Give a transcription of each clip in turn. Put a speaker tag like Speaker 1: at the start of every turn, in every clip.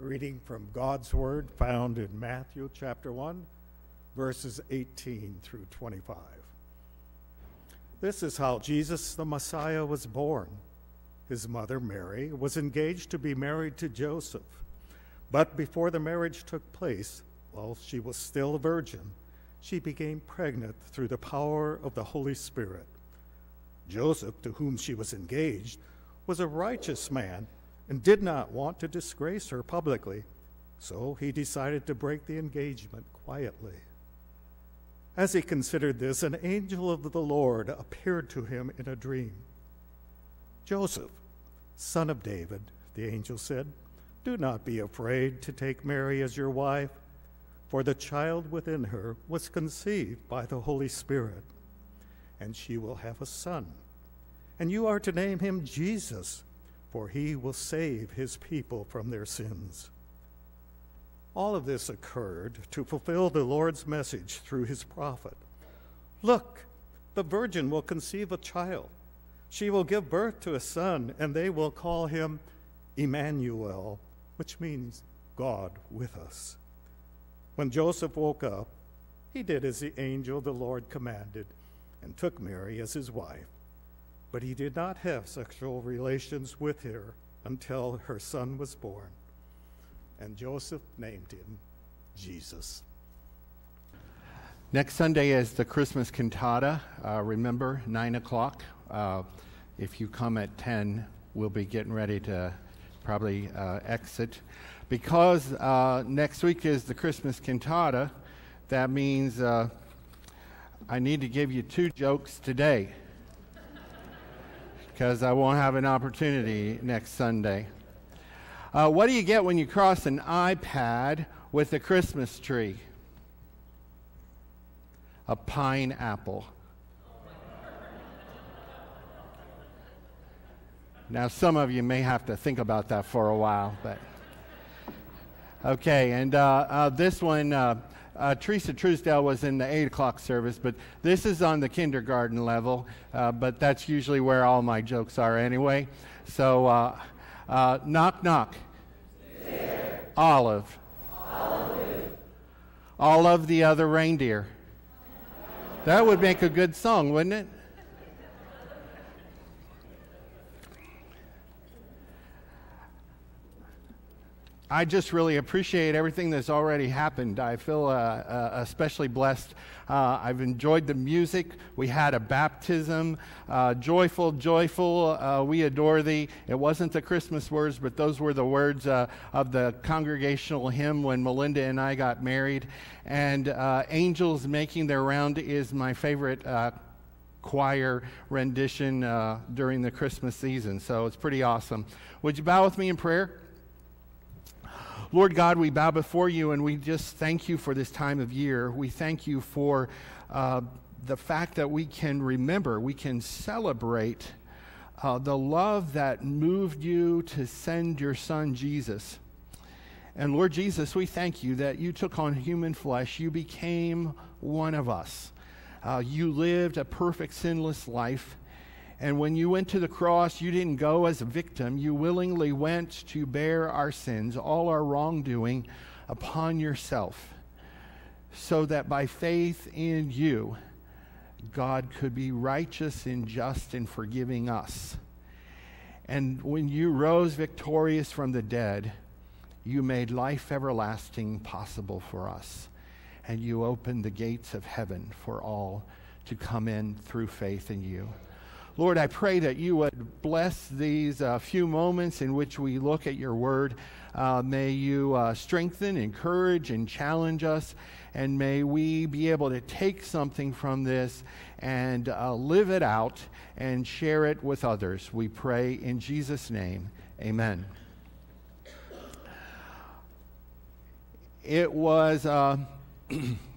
Speaker 1: reading from God's Word found in Matthew chapter 1, verses 18 through 25. This is how Jesus the Messiah was born. His mother, Mary, was engaged to be married to Joseph. But before the marriage took place, while she was still a virgin, she became pregnant through the power of the Holy Spirit. Joseph, to whom she was engaged, was a righteous man and did not want to disgrace her publicly, so he decided to break the engagement quietly. As he considered this, an angel of the Lord appeared to him in a dream. Joseph, son of David, the angel said, do not be afraid to take Mary as your wife, for the child within her was conceived by the Holy Spirit, and she will have a son. And you are to name him Jesus for he will save his people from their sins. All of this occurred to fulfill the Lord's message through his prophet. Look, the virgin will conceive a child. She will give birth to a son, and they will call him Emmanuel, which means God with us. When Joseph woke up, he did as the angel the Lord commanded and took Mary as his wife but he did not have sexual relations with her until her son was born. And Joseph named him Jesus.
Speaker 2: Next Sunday is the Christmas cantata. Uh, remember, 9 o'clock. Uh, if you come at 10, we'll be getting ready to probably uh, exit. Because uh, next week is the Christmas cantata, that means uh, I need to give you two jokes today because I won't have an opportunity next Sunday. Uh, what do you get when you cross an iPad with a Christmas tree? A pineapple. Now, some of you may have to think about that for a while, but. Okay, and uh, uh, this one, uh, Teresa Truesdale was in the 8 o'clock service, but this is on the kindergarten level, uh, but that's usually where all my jokes are anyway. So, uh, uh knock, knock. Olive.
Speaker 3: Olive.
Speaker 2: All of the other reindeer. That would make a good song, wouldn't it? I just really appreciate everything that's already happened. I feel uh, uh, especially blessed. Uh, I've enjoyed the music. We had a baptism. Uh, joyful, joyful, uh, we adore thee. It wasn't the Christmas words, but those were the words uh, of the congregational hymn when Melinda and I got married. And Angels Making Their Round is my favorite choir rendition during the Christmas season. So it's pretty awesome. Would you bow with me in prayer? Lord God, we bow before you and we just thank you for this time of year. We thank you for uh, the fact that we can remember, we can celebrate uh, the love that moved you to send your son Jesus. And Lord Jesus, we thank you that you took on human flesh, you became one of us. Uh, you lived a perfect, sinless life. And when you went to the cross, you didn't go as a victim. You willingly went to bear our sins, all our wrongdoing upon yourself, so that by faith in you, God could be righteous and just in forgiving us. And when you rose victorious from the dead, you made life everlasting possible for us. And you opened the gates of heaven for all to come in through faith in you. Lord, I pray that you would bless these uh, few moments in which we look at your word. Uh, may you uh, strengthen, encourage, and challenge us. And may we be able to take something from this and uh, live it out and share it with others. We pray in Jesus' name. Amen. It was.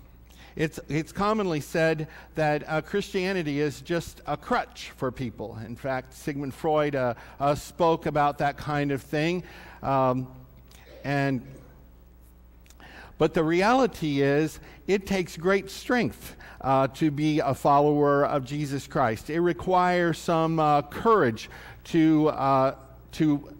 Speaker 2: It's, it's commonly said that uh, Christianity is just a crutch for people. In fact, Sigmund Freud uh, uh, spoke about that kind of thing. Um, and, but the reality is, it takes great strength uh, to be a follower of Jesus Christ. It requires some uh, courage to, uh, to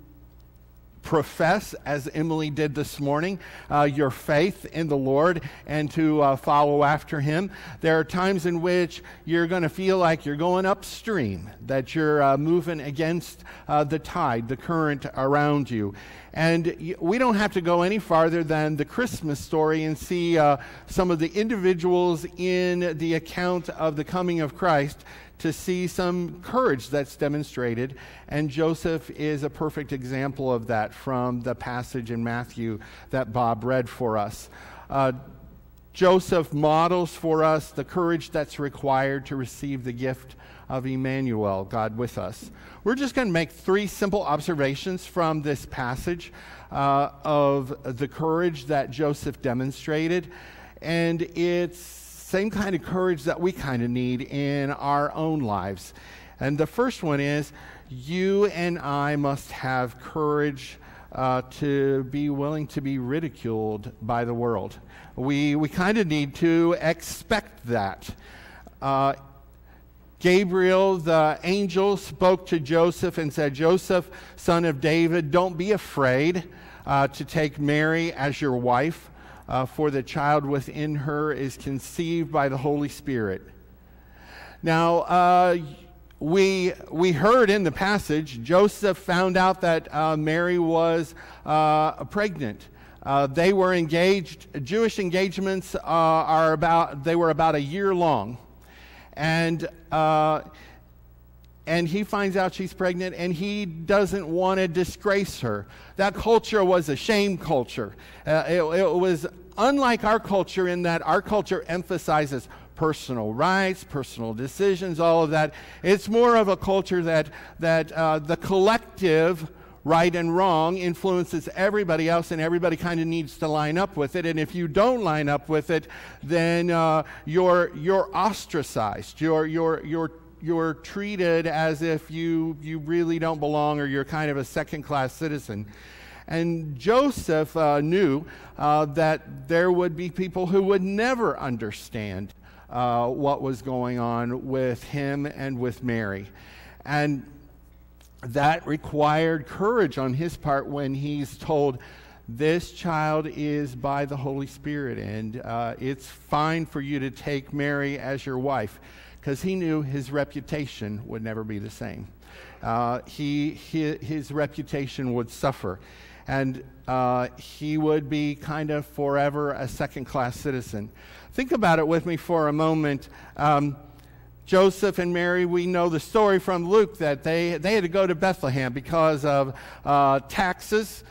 Speaker 2: profess, as Emily did this morning, uh, your faith in the Lord and to uh, follow after Him. There are times in which you're going to feel like you're going upstream, that you're uh, moving against uh, the tide, the current around you. And we don't have to go any farther than the Christmas story and see uh, some of the individuals in the account of the coming of Christ to see some courage that's demonstrated. And Joseph is a perfect example of that from the passage in Matthew that Bob read for us. Uh, Joseph models for us the courage that's required to receive the gift of Emmanuel, God with us. We're just going to make three simple observations from this passage uh, of the courage that Joseph demonstrated. And it's same kind of courage that we kind of need in our own lives. And the first one is you and I must have courage uh, to be willing to be ridiculed by the world. We, we kind of need to expect that. Uh, Gabriel, the angel, spoke to Joseph and said, Joseph, son of David, don't be afraid uh, to take Mary as your wife uh, for the child within her is conceived by the Holy Spirit. Now, uh, we, we heard in the passage, Joseph found out that uh, Mary was uh, pregnant. Uh, they were engaged, Jewish engagements uh, are about, they were about a year long. And and he finds out she's pregnant and he doesn't want to disgrace her. That culture was a shame culture. Uh, it, it was unlike our culture in that our culture emphasizes personal rights, personal decisions, all of that. It's more of a culture that, that uh, the collective right and wrong influences everybody else, and everybody kind of needs to line up with it. And if you don't line up with it, then uh, you're, you're ostracized. You're, you're, you're you're treated as if you, you really don't belong or you're kind of a second class citizen. And Joseph uh, knew uh, that there would be people who would never understand uh, what was going on with him and with Mary. And that required courage on his part when he's told, This child is by the Holy Spirit, and uh, it's fine for you to take Mary as your wife because he knew his reputation would never be the same. Uh, he, his reputation would suffer, and uh, he would be kind of forever a second class citizen. Think about it with me for a moment. Um, Joseph and Mary, we know the story from Luke that they, they had to go to Bethlehem because of uh, taxes.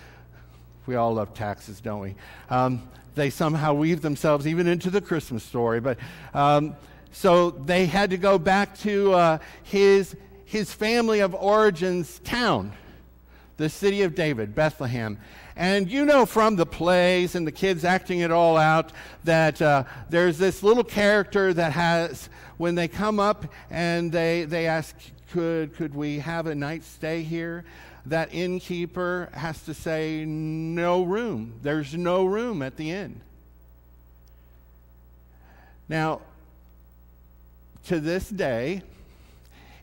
Speaker 2: We all love taxes, don't we? Um, they somehow weave themselves even into the Christmas story. But um, so they had to go back to uh, his, his family of origins town, the city of David, Bethlehem. And you know from the plays and the kids acting it all out that uh, there's this little character that has, when they come up and they, they ask, could, could we have a night stay here? That innkeeper has to say, no room. There's no room at the inn. Now, to this day,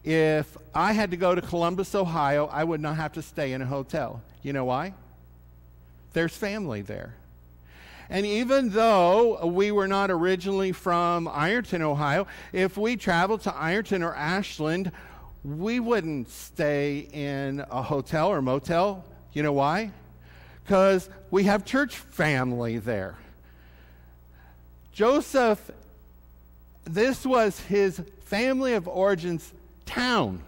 Speaker 2: if I had to go to Columbus, Ohio, I would not have to stay in a hotel. You know why? There's family there. And even though we were not originally from Ironton, Ohio, if we traveled to Ironton or Ashland, we wouldn't stay in a hotel or motel. You know why? Because we have church family there. Joseph this was his family of origins town.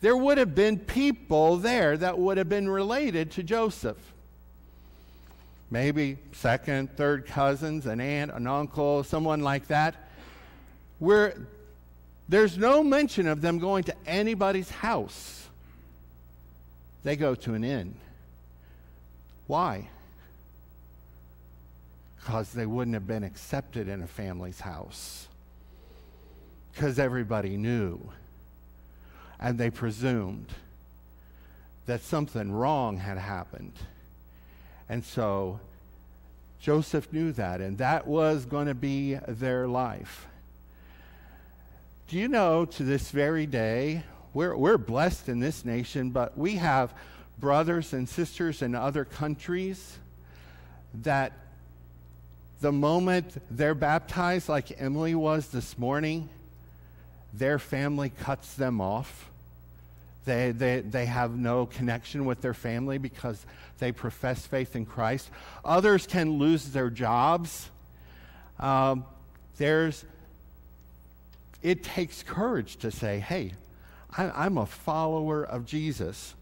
Speaker 2: There would have been people there that would have been related to Joseph. Maybe second, third cousins, an aunt, an uncle, someone like that. Where there's no mention of them going to anybody's house. They go to an inn. Why? because they wouldn't have been accepted in a family's house. Because everybody knew. And they presumed that something wrong had happened. And so Joseph knew that, and that was going to be their life. Do you know to this very day, we're, we're blessed in this nation, but we have brothers and sisters in other countries that the moment they're baptized, like Emily was this morning, their family cuts them off. They, they, they have no connection with their family because they profess faith in Christ. Others can lose their jobs. Um, there's, it takes courage to say, hey, I, I'm a follower of Jesus.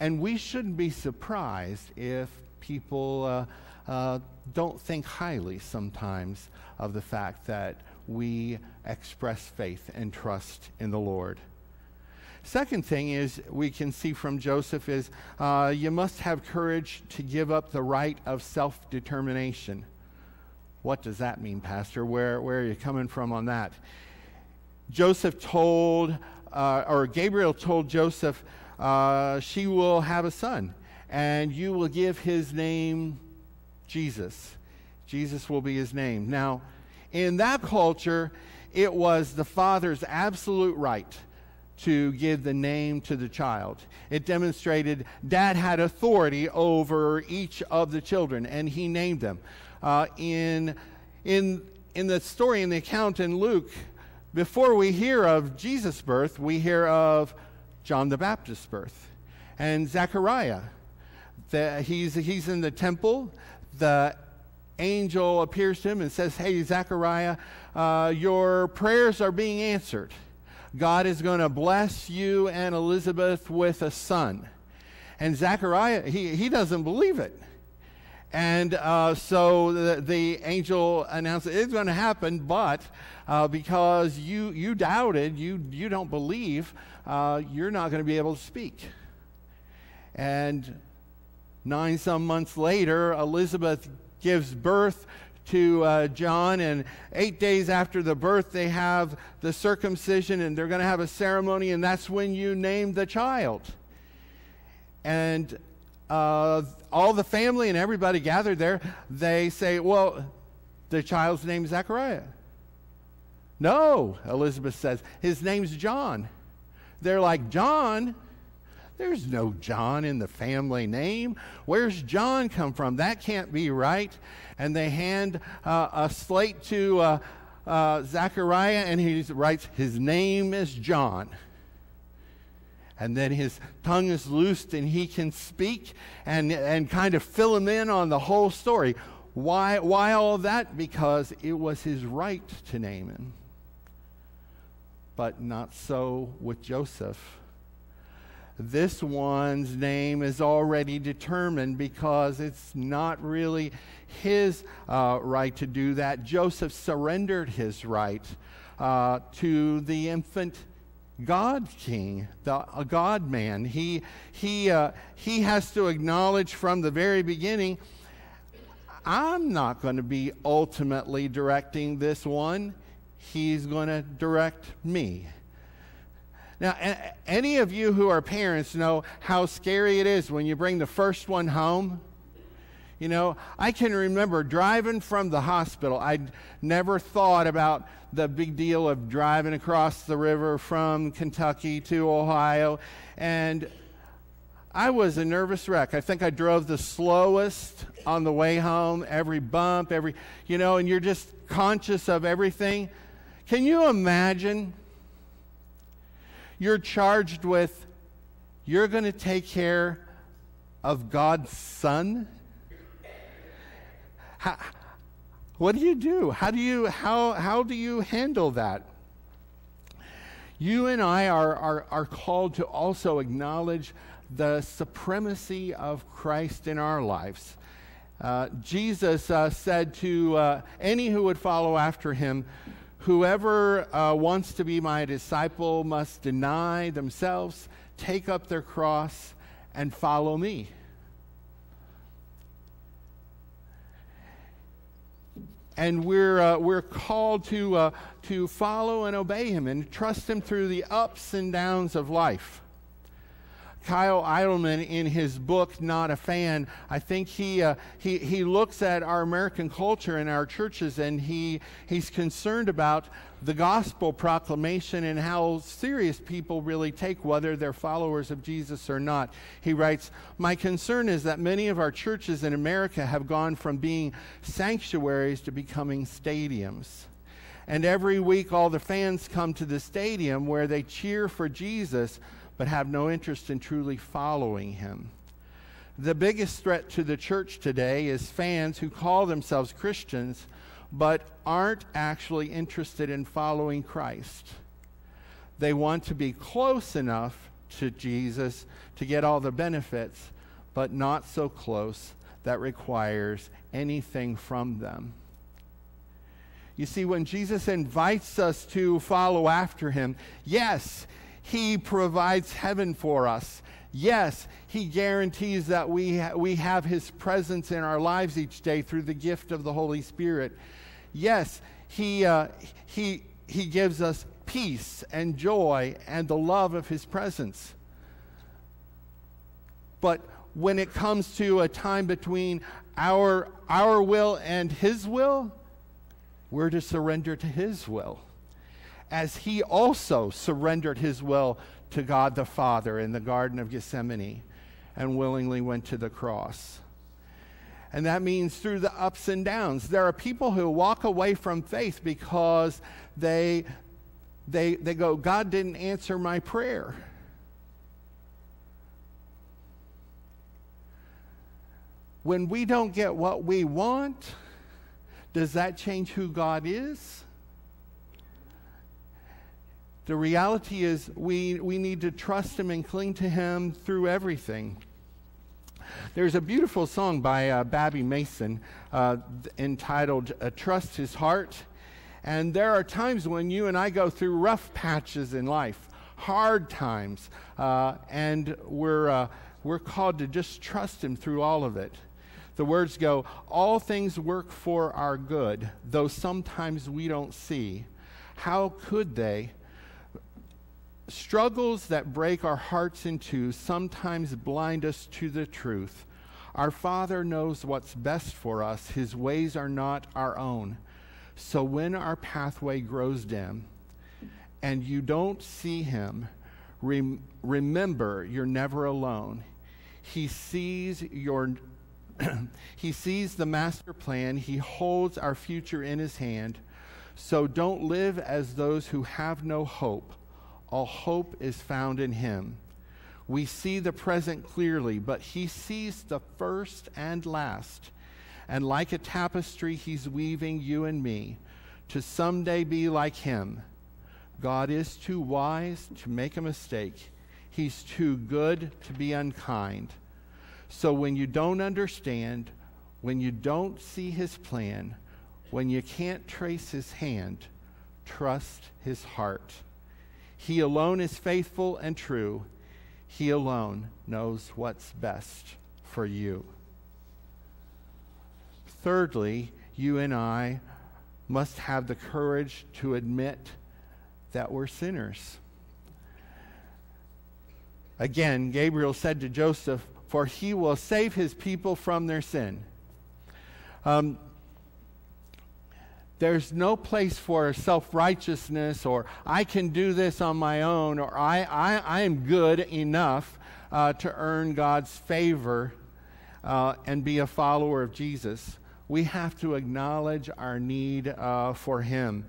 Speaker 2: And we shouldn't be surprised if people uh, uh, don't think highly sometimes of the fact that we express faith and trust in the Lord. Second thing is we can see from Joseph is uh, you must have courage to give up the right of self determination. What does that mean, Pastor? Where, where are you coming from on that? Joseph told, uh, or Gabriel told Joseph, uh, she will have a son, and you will give his name Jesus. Jesus will be his name. Now, in that culture, it was the father's absolute right to give the name to the child. It demonstrated dad had authority over each of the children, and he named them. Uh, in, in, in the story, in the account in Luke, before we hear of Jesus' birth, we hear of John the Baptist's birth and Zechariah. The, he's, he's in the temple. The angel appears to him and says, Hey, Zechariah, uh, your prayers are being answered. God is going to bless you and Elizabeth with a son. And Zechariah, he, he doesn't believe it. And uh, so the, the, angel announced it's going to happen, but uh, because you, you doubted, you, you don't believe, uh, you're not going to be able to speak. And nine some months later, Elizabeth gives birth to uh, John, and eight days after the birth, they have the circumcision, and they're going to have a ceremony, and that's when you name the child. And uh, all the family and everybody gathered there, they say, Well, the child's name is Zechariah. No, Elizabeth says, his name's John. They're like, John? There's no John in the family name. Where's John come from? That can't be right. And they hand uh, a slate to uh, uh, Zechariah, and he writes, His name is John. And then his tongue is loosed, and he can speak and, and kind of fill him in on the whole story. Why, why all that? Because it was his right to name him. But not so with Joseph this one's name is already determined because it's not really his uh, right to do that. Joseph surrendered his right uh, to the infant God king, the a God man. He, he, uh, he has to acknowledge from the very beginning I'm not going to be ultimately directing this one, he's going to direct me. Now, any of you who are parents know how scary it is when you bring the first one home. You know, I can remember driving from the hospital. I'd never thought about the big deal of driving across the river from Kentucky to Ohio. And I was a nervous wreck. I think I drove the slowest on the way home, every bump, every, you know, and you're just conscious of everything. Can you imagine? You're charged with, you're going to take care of God's Son? How, what do you do? How do you, how, how do you handle that? You and I are, are, are called to also acknowledge the supremacy of Christ in our lives. Uh, Jesus uh, said to uh, any who would follow after him, Whoever uh, wants to be my disciple must deny themselves, take up their cross, and follow me. And we're, uh, we're called to, uh, to follow and obey him and trust him through the ups and downs of life. Kyle Idleman, in his book "Not a Fan," I think he uh, he he looks at our American culture and our churches, and he he's concerned about the gospel proclamation and how serious people really take whether they're followers of Jesus or not. He writes, My concern is that many of our churches in America have gone from being sanctuaries to becoming stadiums. And every week, all the fans come to the stadium where they cheer for Jesus but have no interest in truly following him. The biggest threat to the church today is fans who call themselves Christians but aren't actually interested in following Christ. They want to be close enough to Jesus to get all the benefits, but not so close that requires anything from them. You see, when Jesus invites us to follow after him, yes, he provides heaven for us. Yes, He guarantees that we, ha- we have His presence in our lives each day through the gift of the Holy Spirit. Yes, He, uh, he, he gives us peace and joy and the love of His presence. But when it comes to a time between our, our will and His will, we're to surrender to His will as he also surrendered his will to God the Father in the Garden of Gethsemane and willingly went to the cross. And that means through the ups and downs. There are people who walk away from faith because they, they, they go, God didn't answer my prayer. When we don't get what we want, does that change who God is? The reality is, we, we need to trust Him and cling to Him through everything. There's a beautiful song by uh, Babbie Mason uh, entitled uh, Trust His Heart. And there are times when you and I go through rough patches in life, hard times, uh, and we're, uh, we're called to just trust Him through all of it. The words go, All things work for our good, though sometimes we don't see. How could they? Struggles that break our hearts in two sometimes blind us to the truth. Our Father knows what's best for us, His ways are not our own. So when our pathway grows dim and you don't see Him, rem- remember you're never alone. He sees your he sees the master plan. He holds our future in his hand. So don't live as those who have no hope all hope is found in him. We see the present clearly, but he sees the first and last. And like a tapestry, he's weaving you and me to someday be like him. God is too wise to make a mistake. He's too good to be unkind. So when you don't understand, when you don't see his plan, when you can't trace his hand, trust his heart. He alone is faithful and true. He alone knows what's best for you. Thirdly, you and I must have the courage to admit that we're sinners. Again, Gabriel said to Joseph, For he will save his people from their sin. Um, there's no place for self righteousness or I can do this on my own or I, I, I am good enough uh, to earn God's favor uh, and be a follower of Jesus. We have to acknowledge our need uh, for Him.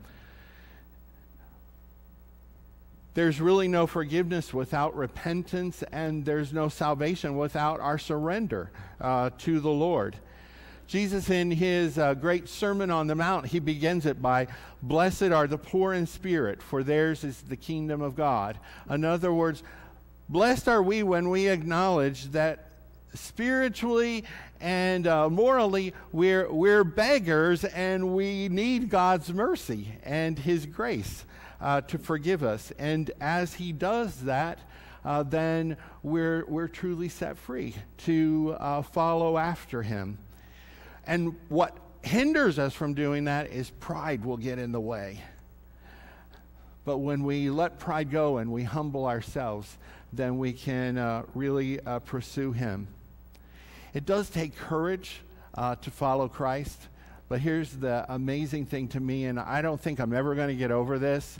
Speaker 2: There's really no forgiveness without repentance, and there's no salvation without our surrender uh, to the Lord. Jesus, in his uh, great Sermon on the Mount, he begins it by, Blessed are the poor in spirit, for theirs is the kingdom of God. In other words, blessed are we when we acknowledge that spiritually and uh, morally we're, we're beggars and we need God's mercy and his grace uh, to forgive us. And as he does that, uh, then we're, we're truly set free to uh, follow after him. And what hinders us from doing that is pride will get in the way. But when we let pride go and we humble ourselves, then we can uh, really uh, pursue Him. It does take courage uh, to follow Christ, but here's the amazing thing to me, and I don't think I'm ever going to get over this.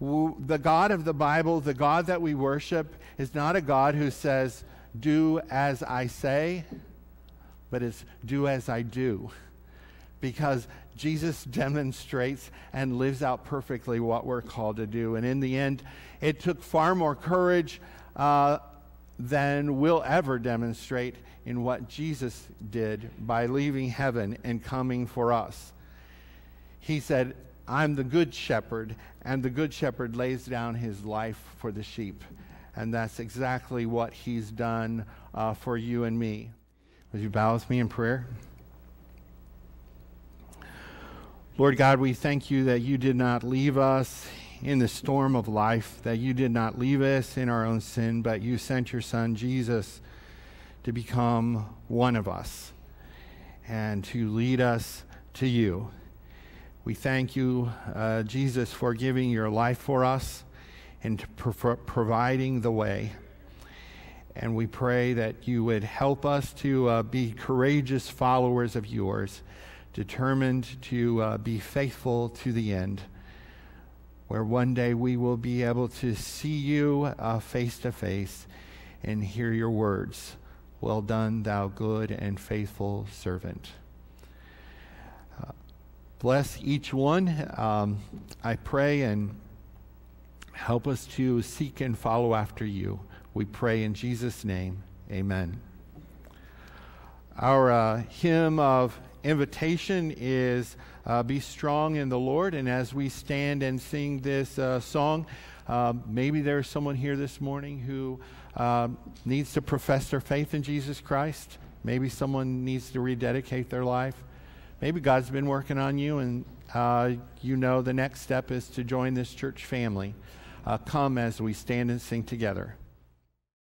Speaker 2: The God of the Bible, the God that we worship, is not a God who says, Do as I say, but it's do as I do. Because Jesus demonstrates and lives out perfectly what we're called to do. And in the end, it took far more courage uh, than we'll ever demonstrate in what Jesus did by leaving heaven and coming for us. He said, I'm the good shepherd, and the good shepherd lays down his life for the sheep. And that's exactly what he's done uh, for you and me. Would you bow with me in prayer? Lord God, we thank you that you did not leave us in the storm of life, that you did not leave us in our own sin, but you sent your Son, Jesus, to become one of us and to lead us to you. We thank you, uh, Jesus, for giving your life for us and pro- providing the way. And we pray that you would help us to uh, be courageous followers of yours determined to uh, be faithful to the end, where one day we will be able to see you uh, face to face and hear your words. Well done, thou good and faithful servant. Uh, bless each one. Um, I pray and help us to seek and follow after you. We pray in Jesus' name. Amen. Our uh, hymn of invitation is uh, be strong in the Lord. And as we stand and sing this uh, song, uh, maybe there's someone here this morning who um, needs to profess their faith in Jesus Christ. Maybe someone needs to rededicate their life. Maybe God's been working on you, and uh, you know the next step is to join this church family. Uh, come as we stand and sing together.